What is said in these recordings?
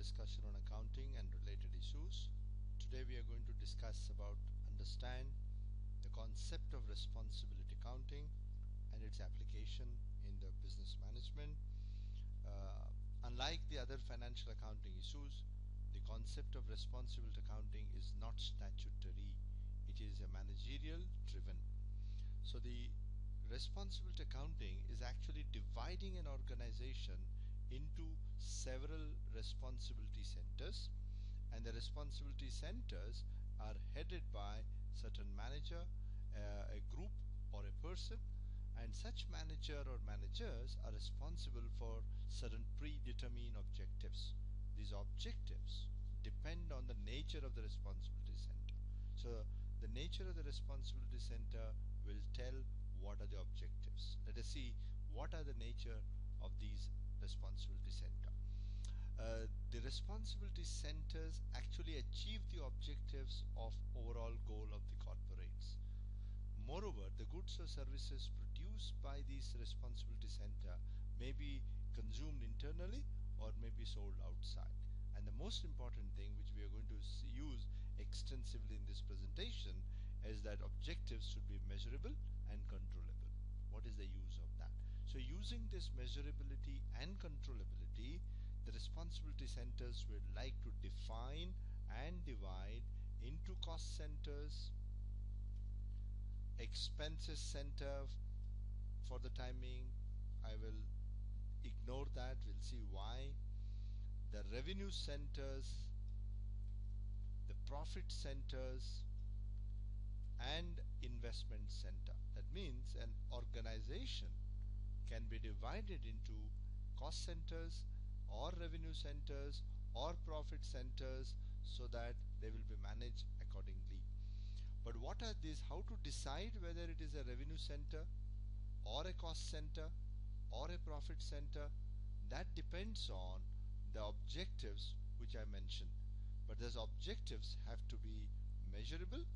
discussion on accounting and related issues. Today we are going to discuss about understand the concept of responsibility accounting and its application in the business management. Uh, unlike the other financial accounting issues, the concept of responsibility accounting is not statutory. It is a managerial driven. So the responsibility accounting is actually dividing an organization into several responsibility centers. And the responsibility centers are headed by certain manager uh, a group or a person. And such manager or managers are responsible for certain predetermined objectives. These objectives depend on the nature of the responsibility center. So the nature of the responsibility center will tell what are the objectives. Let us see what are the nature of these responsibility center. Uh, the responsibility centers actually achieve the objectives of overall goal of the corporates. Moreover, the goods or services produced by these responsibility center may be consumed internally or may be sold outside. And the most important thing which we are going to use extensively in this presentation is that objectives should be measurable and controllable. What is the use of that? So using this measurability and controllability, the responsibility centers would like to define and divide into cost centers, expenses center for the timing. I will ignore that. We'll see why. The revenue centers, the profit centers, and investment center. That means an organization can be divided into cost centers or revenue centers or profit centers so that they will be managed accordingly. But what are these? How to decide whether it is a revenue center or a cost center or a profit center? That depends on the objectives which I mentioned. But those objectives have to be measurable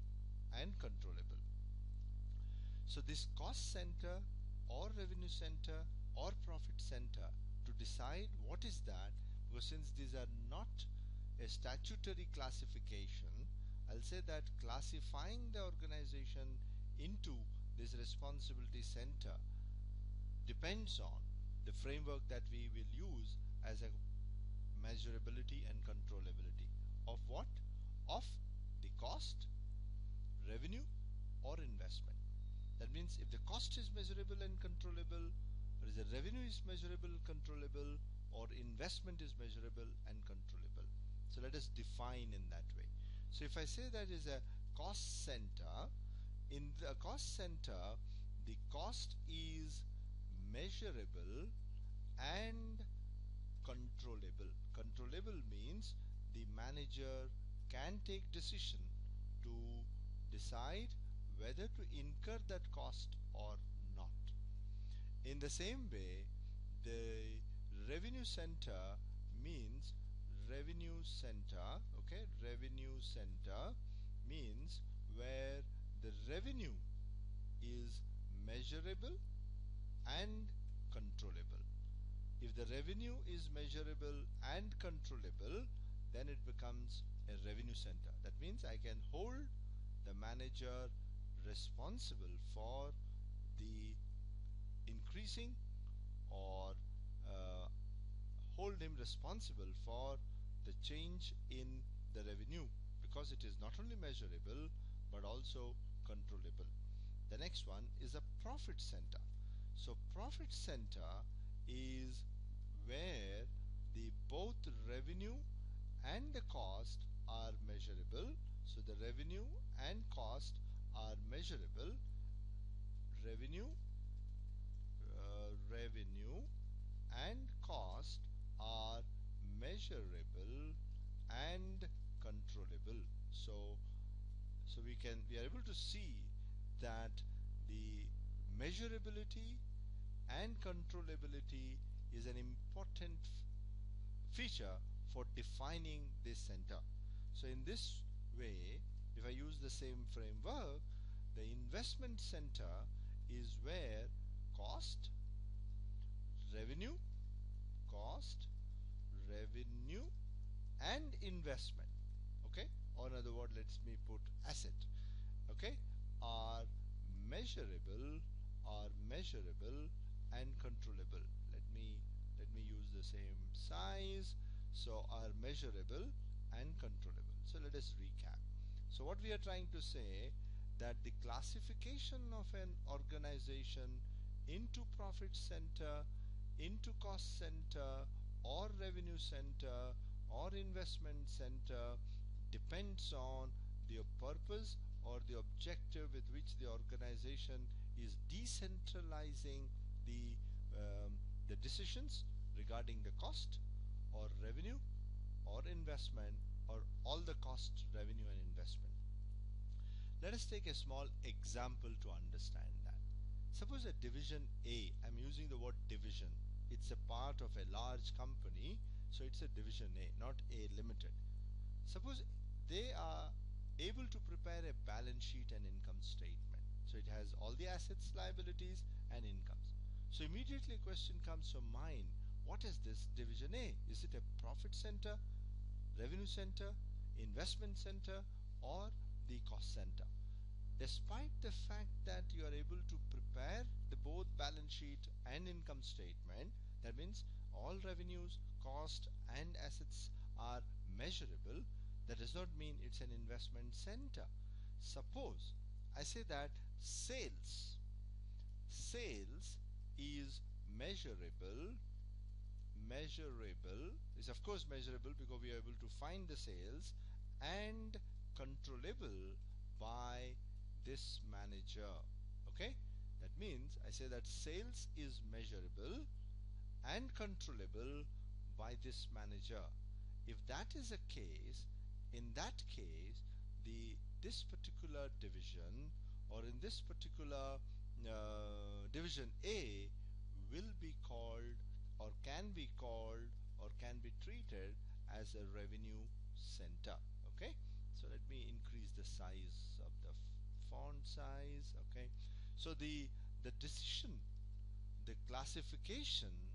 and controllable. So this cost center or revenue center or profit center to decide what is that because since these are not a statutory classification I'll say that classifying the organization into this responsibility center depends on the framework that we will use as a measurability and controllability of what? Of the cost, revenue or investment. That means if the cost is measurable and controllable, or the revenue is measurable, controllable, or investment is measurable and controllable. So let us define in that way. So if I say that is a cost center, in the cost center, the cost is measurable and controllable. Controllable means the manager can take decision to decide whether to incur that cost or not. In the same way, the revenue center means revenue center, okay, revenue center means where the revenue is measurable and controllable. If the revenue is measurable and controllable, then it becomes a revenue center. That means I can hold the manager responsible for the increasing or uh, hold him responsible for the change in the revenue because it is not only measurable but also controllable. The next one is a profit center. So profit center is where the both revenue and the cost are measurable. So the revenue and cost are measurable. Revenue uh, revenue and cost are measurable and controllable. So so we can we are able to see that the measurability and controllability is an important feature for defining this center. So in this way if I use the same framework, the investment center is where cost, revenue, cost, revenue and investment okay? Or in other words let me put asset okay? Are measurable are measurable and controllable. Let me let me use the same size. So are measurable and controllable. So let us recap so what we are trying to say that the classification of an organization into profit center into cost center or revenue center or investment center depends on the purpose or the objective with which the organization is decentralizing the um, the decisions regarding the cost or revenue or investment or all the cost revenue and investment. Let us take a small example to understand that. Suppose a division A I'm using the word division. It's a part of a large company so it's a division A not A limited. Suppose they are able to prepare a balance sheet and income statement. So it has all the assets liabilities and incomes. So immediately a question comes to mind. What is this division A? Is it a profit center revenue center investment center or the cost center. Despite the fact that you are able to prepare the both balance sheet and income statement that means all revenues cost and assets are measurable that does not mean it's an investment center. Suppose I say that sales sales is measurable measurable is of course measurable because we are able to find the sales and controllable by this manager. Okay? That means I say that sales is measurable and controllable by this manager. If that is a case in that case the this particular division or in this particular uh, division A will be called or can be called or can be treated as a revenue center okay? So let me increase the size of the font size okay? So the the decision the classification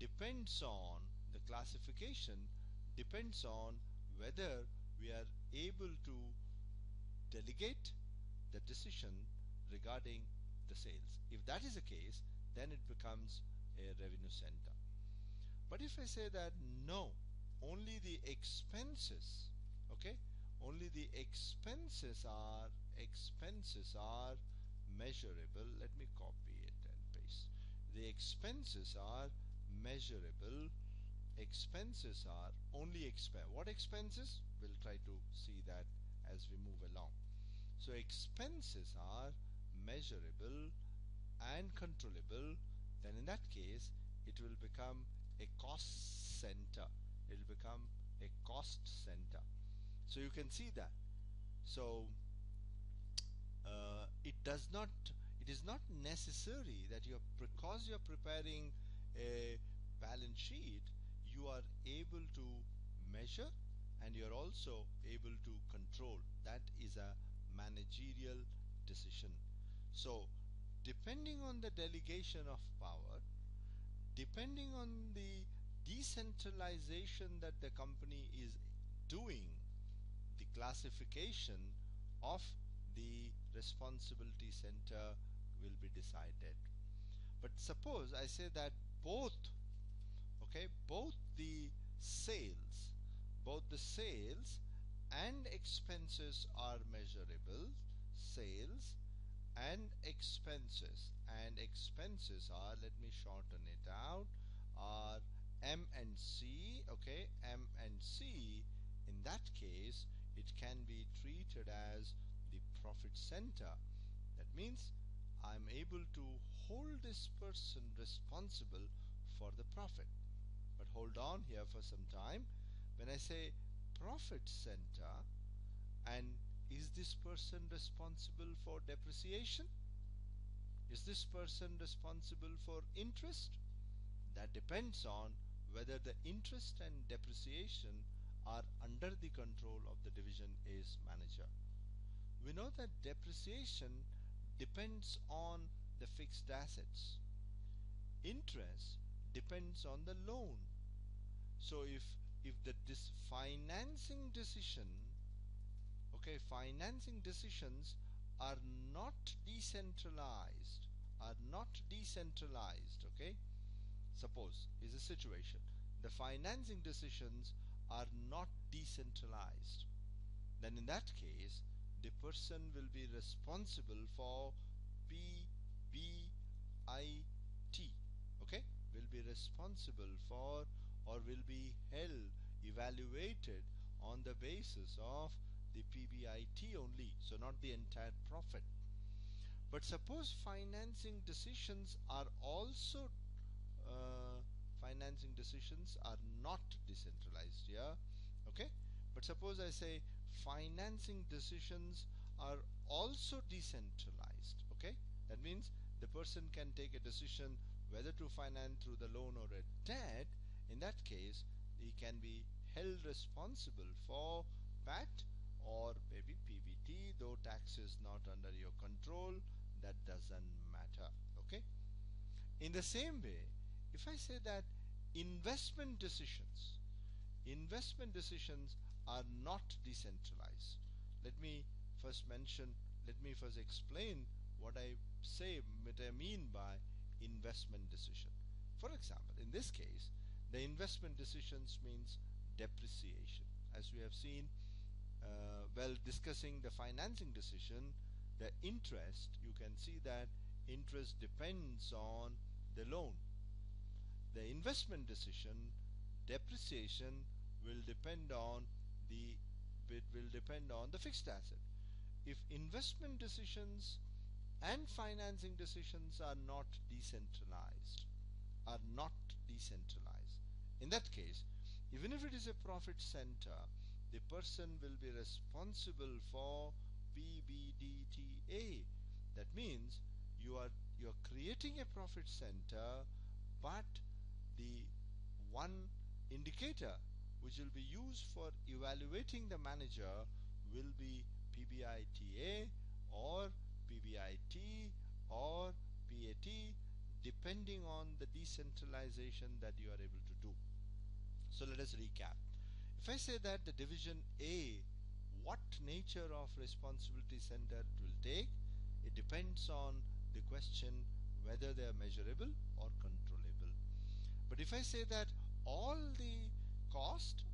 depends on the classification depends on whether we are able to delegate the decision regarding the sales. If that is the case then it becomes a revenue center but if I say that no only the expenses okay only the expenses are expenses are measurable. Let me copy it and paste. The expenses are measurable. Expenses are only expense what expenses? We'll try to see that as we move along. So expenses are measurable and controllable. Then in that case it will become a cost center. It will become a cost center. So you can see that. So uh, it does not it is not necessary that you're because you're preparing a balance sheet you are able to measure and you're also able to control. That is a managerial decision. So depending on the delegation of power depending on the decentralization that the company is doing the classification of the responsibility center will be decided. But suppose I say that both okay both the sales both the sales and expenses are measurable sales and expenses and expenses are let me shorten it out are M and C okay? M and C in that case it can be treated as the profit center. That means I'm able to hold this person responsible for the profit. But hold on here for some time. When I say profit center and is this person responsible for depreciation is this person responsible for interest? That depends on whether the interest and depreciation are under the control of the division A's manager. We know that depreciation depends on the fixed assets. Interest depends on the loan. So if if the dis financing decision okay financing decisions are not decentralized are not decentralized okay? Suppose is a situation. The financing decisions are not decentralized. Then in that case the person will be responsible for PBIT okay? Will be responsible for or will be held evaluated on the basis of the PBIT only so not the entire profit. But suppose financing decisions are also uh, financing decisions are not decentralized yeah? Okay? But suppose I say financing decisions are also decentralized okay? That means the person can take a decision whether to finance through the loan or a debt. In that case he can be held responsible for PAT or maybe PBT though tax is not under your control that doesn't matter okay? In the same way if I say that investment decisions investment decisions are not decentralized let me first mention let me first explain what I say what I mean by investment decision. For example in this case the investment decisions means depreciation. As we have seen uh, while discussing the financing decision the interest you can see that interest depends on the loan. The investment decision depreciation will depend on the it will depend on the fixed asset. If investment decisions and financing decisions are not decentralized are not decentralized in that case even if it is a profit center the person will be responsible for PBDTA. That means you are you are creating a profit center, but the one indicator which will be used for evaluating the manager will be PBITA or PBIT or PAT depending on the decentralization that you are able to do. So let us recap. If I say that the division A what nature of responsibility center it will take it depends on the question whether they are measurable or controllable. But if I say that all the cost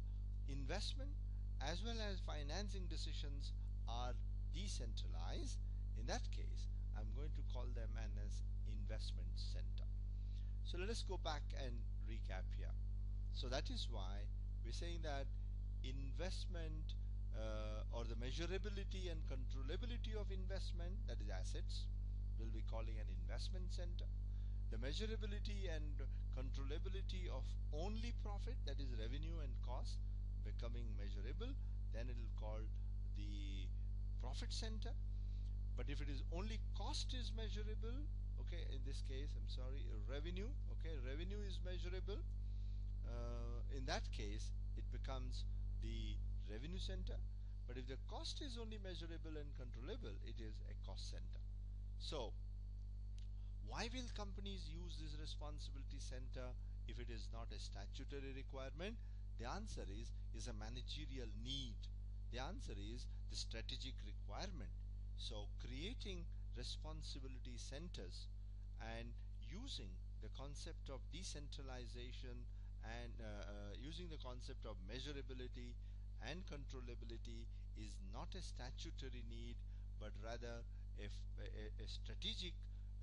investment as well as financing decisions are decentralized in that case I'm going to call them as investment center. So let us go back and recap here. So that is why we're saying that investment uh, or the measurability and controllability of investment that is assets will be calling an investment center. The measurability and controllability of only profit that is revenue and cost becoming measurable then it will call the profit center. But if it is only cost is measurable okay in this case I'm sorry revenue okay revenue is measurable uh, in that case it becomes the revenue center. But if the cost is only measurable and controllable it is a cost center. So why will companies use this responsibility center if it is not a statutory requirement? The answer is is a managerial need. The answer is the strategic requirement. So creating responsibility centers and using the concept of decentralization and uh, uh, using the concept of measurability and controllability is not a statutory need but rather a, strategic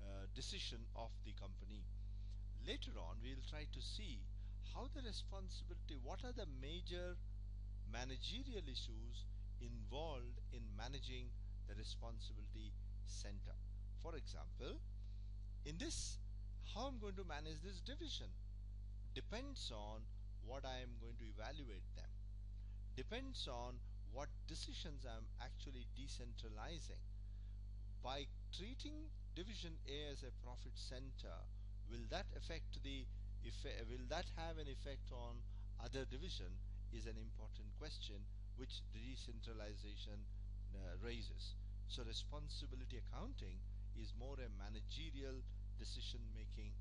uh, decision of the company. Later on we will try to see how the responsibility, what are the major managerial issues involved in managing the responsibility center. For example, in this, how I'm going to manage this division depends on what I am going to evaluate them depends on what decisions I'm actually decentralizing. By treating division A as a profit center, will that affect the will that have an effect on other division is an important question which decentralization uh, raises. So responsibility accounting is more a managerial decision making